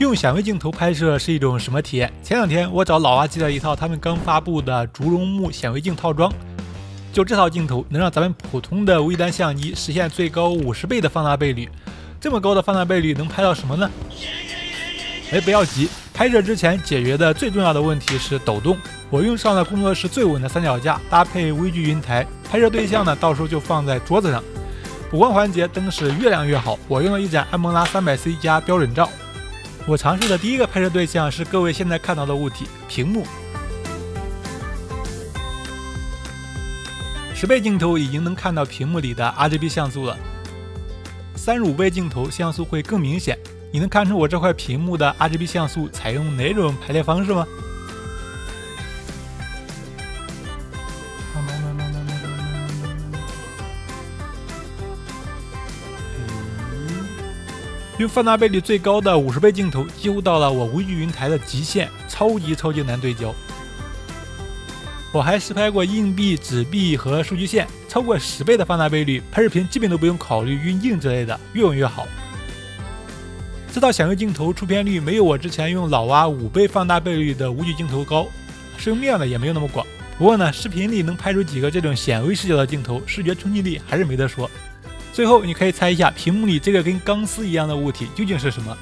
用显微镜头拍摄是一种什么体验？前两天我找老蛙寄了一套他们刚发布的竹龙木显微镜套装，就这套镜头能让咱们普通的微单相机实现最高五十倍的放大倍率。这么高的放大倍率能拍到什么呢？哎，不要急，拍摄之前解决的最重要的问题是抖动。我用上了工作室最稳的三脚架，搭配微距云台，拍摄对象呢，到时候就放在桌子上。补光环节灯是越亮越好，我用了一盏安蒙拉三百 C 加标准照。我尝试的第一个拍摄对象是各位现在看到的物体——屏幕。十倍镜头已经能看到屏幕里的 RGB 像素了，三十五倍镜头像素会更明显。你能看出我这块屏幕的 RGB 像素采用哪种排列方式吗？用放大倍率最高的五十倍镜头，几乎到了我微距云台的极限，超级超级难对焦。我还试拍过硬币、纸币和数据线，超过十倍的放大倍率，拍视频基本都不用考虑晕镜之类的，越稳越好。这套显微镜头出片率没有我之前用老蛙五倍放大倍率的无距镜头高，使用面呢也没有那么广。不过呢，视频里能拍出几个这种显微视角的镜头，视觉冲击力还是没得说。最后，你可以猜一下屏幕里这个跟钢丝一样的物体究竟是什么？